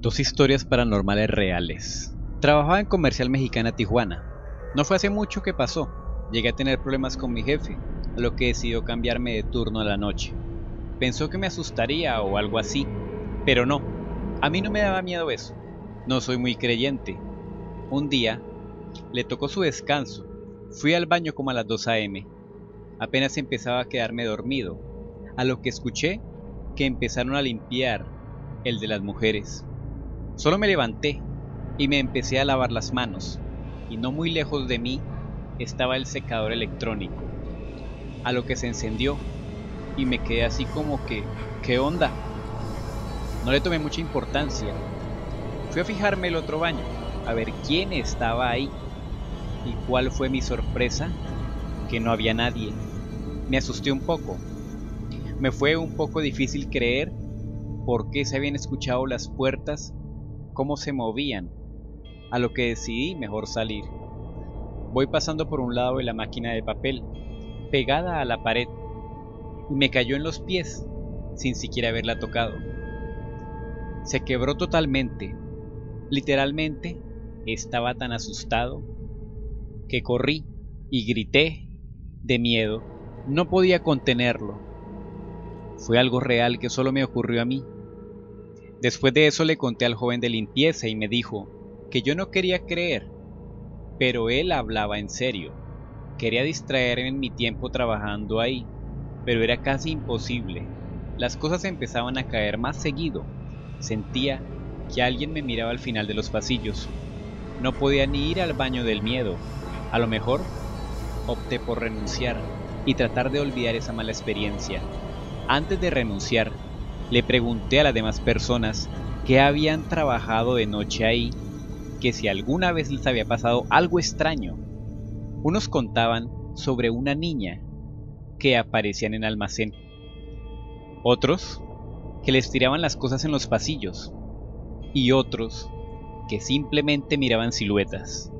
Dos historias paranormales reales. Trabajaba en Comercial Mexicana Tijuana. No fue hace mucho que pasó. Llegué a tener problemas con mi jefe, a lo que decidió cambiarme de turno a la noche. Pensó que me asustaría o algo así, pero no. A mí no me daba miedo eso. No soy muy creyente. Un día, le tocó su descanso. Fui al baño como a las 2 a.m. Apenas empezaba a quedarme dormido, a lo que escuché que empezaron a limpiar el de las mujeres. Solo me levanté y me empecé a lavar las manos, y no muy lejos de mí estaba el secador electrónico, a lo que se encendió y me quedé así como que, ¿qué onda? No le tomé mucha importancia. Fui a fijarme el otro baño, a ver quién estaba ahí. ¿Y cuál fue mi sorpresa? Que no había nadie. Me asusté un poco. Me fue un poco difícil creer por qué se habían escuchado las puertas cómo se movían, a lo que decidí mejor salir. Voy pasando por un lado de la máquina de papel, pegada a la pared, y me cayó en los pies, sin siquiera haberla tocado. Se quebró totalmente. Literalmente, estaba tan asustado que corrí y grité de miedo. No podía contenerlo. Fue algo real que solo me ocurrió a mí. Después de eso le conté al joven de limpieza y me dijo que yo no quería creer, pero él hablaba en serio. Quería distraerme en mi tiempo trabajando ahí, pero era casi imposible. Las cosas empezaban a caer más seguido. Sentía que alguien me miraba al final de los pasillos. No podía ni ir al baño del miedo. A lo mejor opté por renunciar y tratar de olvidar esa mala experiencia. Antes de renunciar, le pregunté a las demás personas que habían trabajado de noche ahí que si alguna vez les había pasado algo extraño. Unos contaban sobre una niña que aparecía en almacén. Otros que les tiraban las cosas en los pasillos. Y otros que simplemente miraban siluetas.